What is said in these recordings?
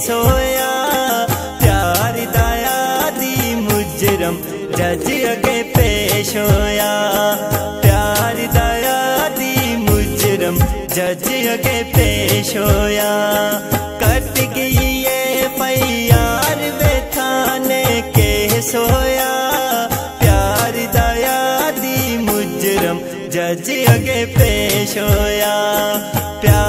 सोया, प्यार दाया दी मुजरम, जज अगे पेश होया। प्यार दाया दी मुजरम, जज अगे पेश होया। कट गई ये पैार वे के सोया। प्यार दाया दी मुजरम, जज अगे पेश होया। प्यार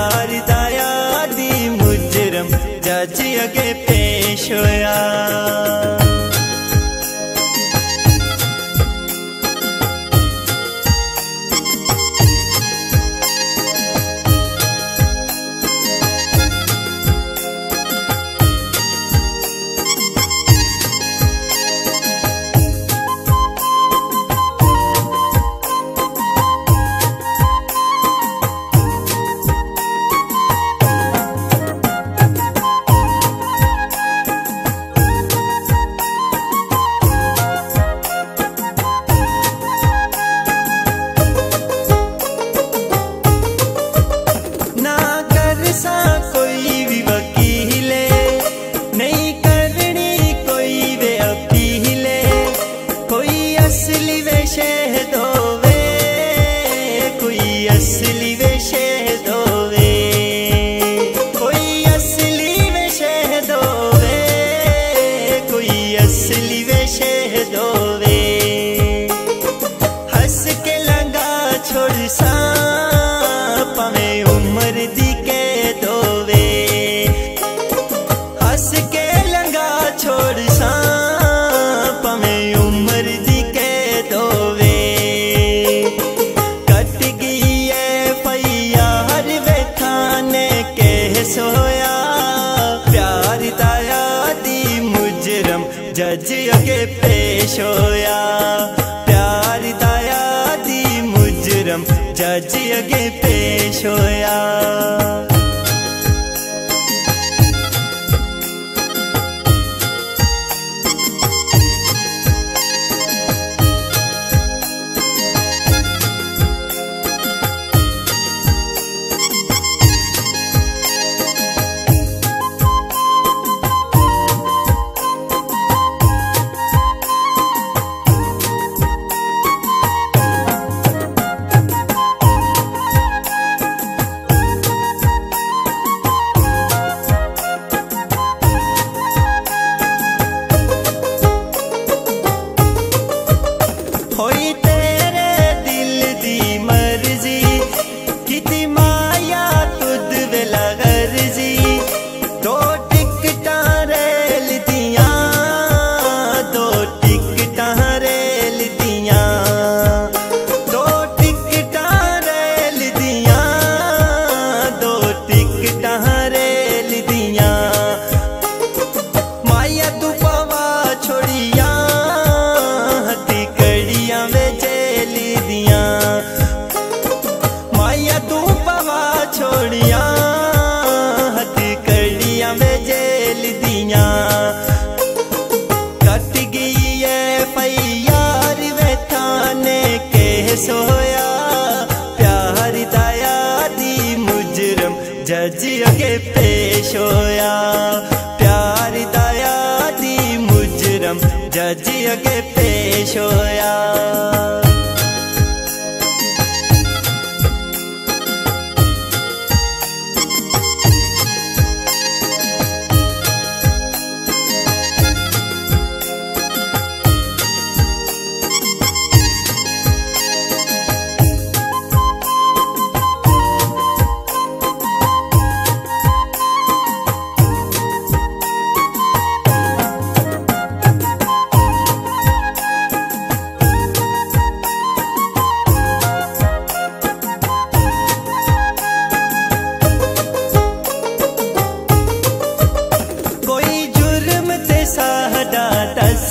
सा उम्र दी के दोवे हंस लगा छोड़ सा उम्र दी के दोवे कट पैया हर थाने के सोया। प्यार दया मुजरम जज अगे पेश होया। जज अगे पेश होया। रूपवा छोड़िया में जेल दिया। तू पवा छोड़िया में जेल दिया। सोया प्यार दया दी मुजरम जज पेश होया। जी अगे पेश होया।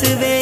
பேசுவே